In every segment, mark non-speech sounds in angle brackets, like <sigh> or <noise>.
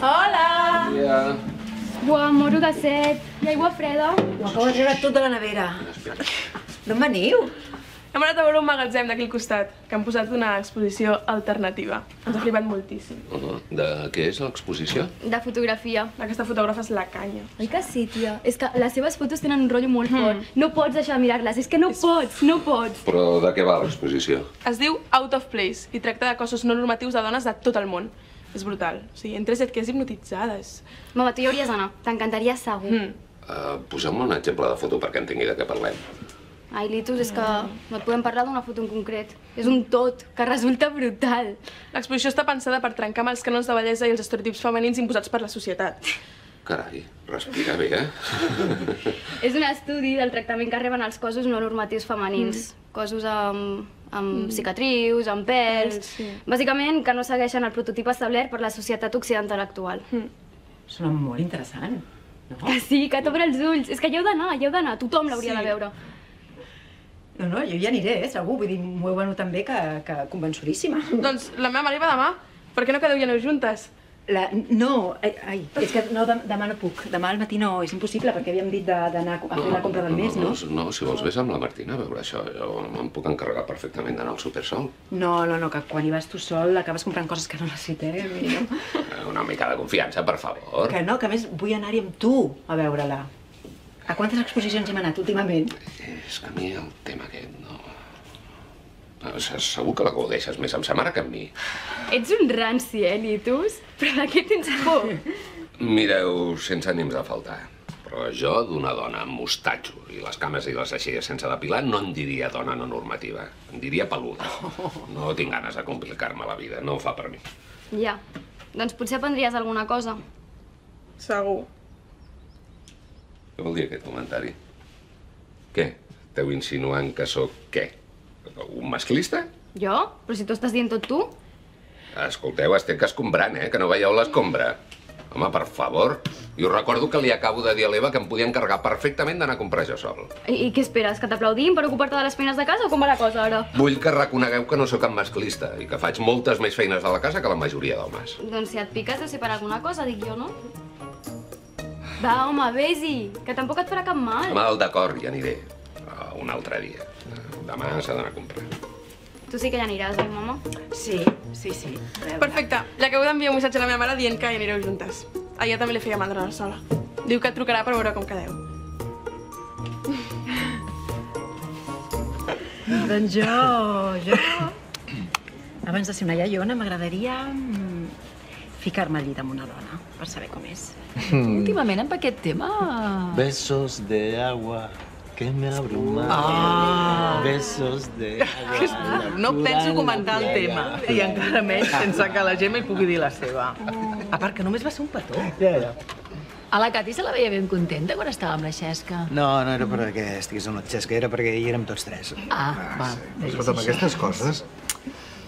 Hola! Ja. Buah, moro de set. Hi ha aigua freda? Ho acabo de treure tot de la nevera. D'on veniu? Hem anat a veure un magatzem d'aquí al costat, que han posat una exposició alternativa. Ens ha flipat moltíssim. Uh, de què és l'exposició? De fotografia. Aquesta fotògrafa és la canya. Oi que sí, tia? És que les seves fotos tenen un rotllo molt fort. No pots deixar de mirar-les, és que no pots, no pots. Però de què va l'exposició? Es diu Out of Place i tracta de cossos no normatius de dones de tot el món. És brutal. O sigui, entres i et quedes hipnotitzada. És... Mama, tu hi hauries d'anar. T'encantaria segur. Mm. Uh, Poseu-me un exemple de foto perquè entengui de què parlem. Ai, Litus, és que no et podem parlar d'una foto en concret. És un tot, que resulta brutal. L'exposició està pensada per trencar amb els canons de bellesa i els estereotips femenins imposats per la societat. Carai, respira bé, eh? <laughs> És un estudi del tractament que reben els cossos no normatius femenins. Cossos amb, amb cicatrius, amb pèls... Sí. Bàsicament, que no segueixen el prototip establert per la societat occidental actual. Sona molt interessant. No? Que sí, que t'obre els ulls. És que hi heu d'anar, hi heu d'anar. Tothom l'hauria Sí. de veure. No, no, jo hi aniré, eh, segur. Vull dir, m'ho heu venut tan bé que, que convençudíssima. doncs la meva mare hi va demà. Per què no quedeu i aneu juntes? La, no, ai, ai, és que no, dem- demà no puc. Demà al matí no, és impossible, perquè havíem dit d'anar a fer la compra del mes, no? No, no, si vols vés amb la Martina a veure això. Jo me'n puc encarregar perfectament d'anar al súper sol. No, no, no, que quan hi vas tu sol acabes comprant coses que no necessitem. i no. Eh, Una mica de confiança, per favor. Que no, que a més vull anar-hi amb tu a veure-la. A quantes exposicions hem anat últimament? És que a mi el tema aquest no... Eh, Segur que la gaudeixes més amb sa mare que amb mi. Ets un ranci, eh, Litus? Però de què tens por? Mireu, sense ànims de faltar. Però jo, d'una dona amb mostatxo i les cames i les aixelles sense depilar, no en diria dona no normativa. En diria peluda. <laughs> No tinc ganes de complicar-me la vida, no ho fa per mi. Ja. Doncs potser aprendries alguna cosa. Segur. Què vol dir aquest comentari? Què? Esteu insinuant que sóc què? Un masclista? Jo? Però si t'ho estàs dient tot tu? Escolteu, estic escombrant, eh? Que no veieu l'escombra. Home, per favor. I us recordo que li acabo de dir a l'Eva que em podia encarregar perfectament d'anar a comprar jo sol. I, I què esperes? Que t'aplaudim per ocupar-te de les feines de casa o com va la cosa ara? Vull que reconegueu que no sóc cap masclista i que faig moltes més feines de la casa que la majoria d'homes. Doncs si et piques deu ser per alguna cosa, dic jo, no? Va, home, vés-hi, que tampoc et farà cap mal. Mal d'acord, ja aniré. Uh, un altre dia. Uh, demà s'ha d'anar a comprar. Tu sí que hi aniràs, oi, mama? Sí, sí, sí. Perfecte. Li acabo d'enviar un missatge a la meva mare dient que hi anireu juntes. A ella també li feia mandra anar sola. Diu que et trucarà per veure com quedeu. <laughs> Doncs jo, jo... Abans de ser una iaiona m'agradaria mm, ficar-me al llit amb una dona per saber com és. Últimament amb aquest tema... Besos de agua que me abruman. Ah. Besos de. <laughs> No penso comentar el tema, i encara menys sense que la Gemma hi pugui dir la seva. A part que només va ser un petó. Ja, ja. A la Cati se la veia ben contenta quan estava amb la Xesca. No, no era perquè estigués amb la xesca, era perquè hi érem tots tres. Ah, va. Escolta'm, aquestes coses...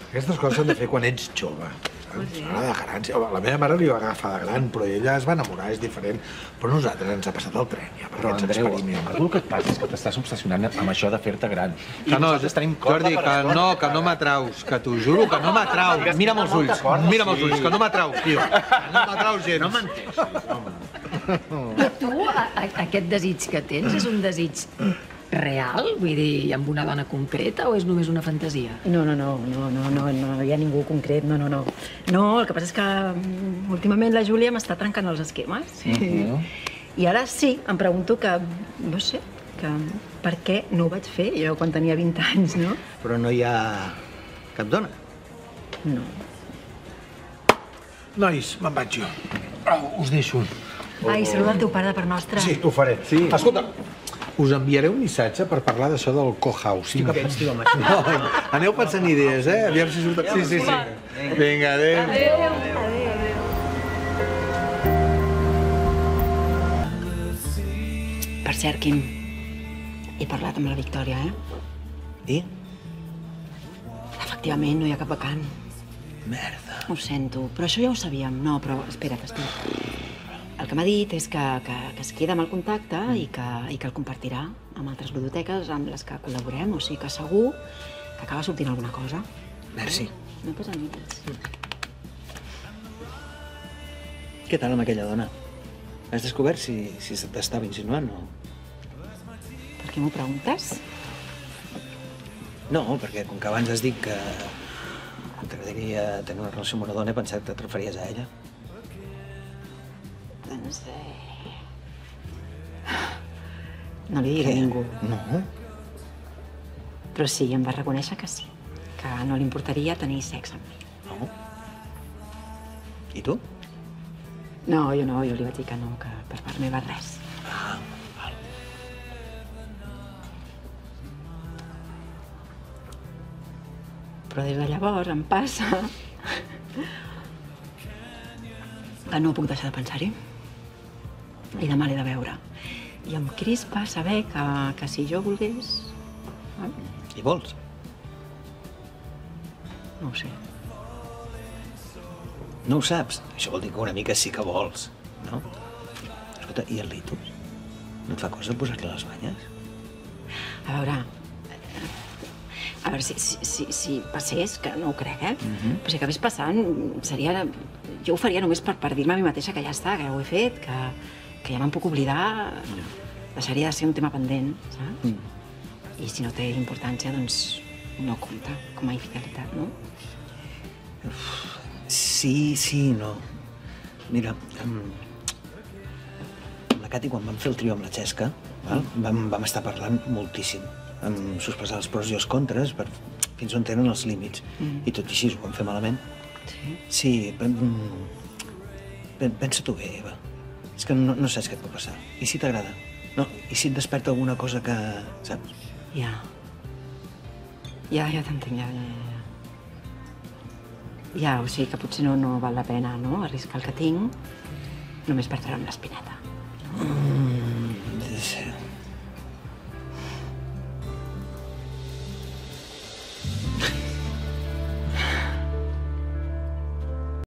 Aquestes coses s'han de fer quan ets jove. Ara de gran, sí, home, la meva mare li va agafar de gran, però ella es va enamorar, és diferent. Però a nosaltres ens ha passat el tren, ja, per Però, aquests Andreu, experiments. el que et passa és que t'estàs obsessionant amb això de fer-te gran. I Que no, tenim Jordi, per que no, que no m'atraus, que t'ho juro que no m'atraus. Mira'm els ulls, mira'm els ulls, que no m'atraus, tio. <laughs> No m'atraus gens. No m'entens, home. I tu, a, a, aquest desig que tens, és un desig real? Vull dir, amb una dona concreta o és només una fantasia? No, no, no, no, no, no, no hi ha ningú concret, no, no, no. No, el que passa és que mm, últimament la Júlia m'està trencant els esquemes. Mhm. I ara sí, em pregunto que, no sé, que per què no ho vaig fer jo quan tenia 20 anys, no? Però no hi ha cap dona. No. Nois, me'n vaig jo. Au, us deixo. Ai, saluda el teu pare de part nostra. Sí, ho faré. Sí. Escolta, us enviaré un missatge per parlar d'això del co-housing. Estic a tio, home. No, aneu pensant idees, eh? Aviam si surt... Sí, sí, sí. Vinga, adéu. Per cert, Quim, he parlat amb la Victòria, eh? I? Efectivament, no hi ha cap vacant. Merda. Ho sento, però això ja ho sabíem. No, però espera't, espera't. El que m'ha dit és que, que, que es queda amb el contacte i que, i que el compartirà amb altres biblioteques amb les que col·laborem, o sigui que segur que acaba sortint alguna cosa. Merci. No posa mites. Què tal amb aquella dona? Has descobert si, si se t'estava insinuant o... Per què m'ho preguntes? No, perquè com que abans has dit que t'agradaria tenir una relació amb una dona, he pensat que et referies a ella. Eh... No li diré a ningú. No? Però sí, em va reconèixer que sí. Que no li importaria tenir sexe amb mi. No? I tu? No, jo no, jo li vaig dir que no, que per part meva res. Ah, val. Però des de llavors em passa <laughs> que no puc deixar de pensar-hi. I demà l'he de veure. I em crispa saber que, que si jo volgués... eh, I vols? No ho sé. No ho saps? Això vol dir que una mica sí que vols, no? Escolta, i el litus? No et fa cosa posar-li les banyes? A veure... A veure, si, si, si, si passés, que no ho crec, eh? Mhm. Però si acabés passant, seria... Jo ho faria només per, per dir-me a mi mateixa que ja està, que ja ho he fet, que, que ja me'n puc oblidar, deixaria de ser un tema pendent, saps? Mm. I si no té importància, doncs no compta com a infidelitat, no? Sí, sí, no. Mira, amb, la Cati, quan vam fer el trio amb la Xesca, val? Vam, vam estar parlant moltíssim. Vam sospesar els pros i els contres per fins on tenen els límits. Mm. I tot i així ho vam fer malament. Sí. Sí, pen, pensa-t'ho bé, Eva. És que no, no saps què et pot passar. I si t'agrada? No, i si et desperta alguna cosa que... saps? Ja. Ja, ja t'entenc, ja, ja, ja. Ja, o sigui que potser no, no val la pena, no?, arriscar el que tinc només per treure'm l'espineta.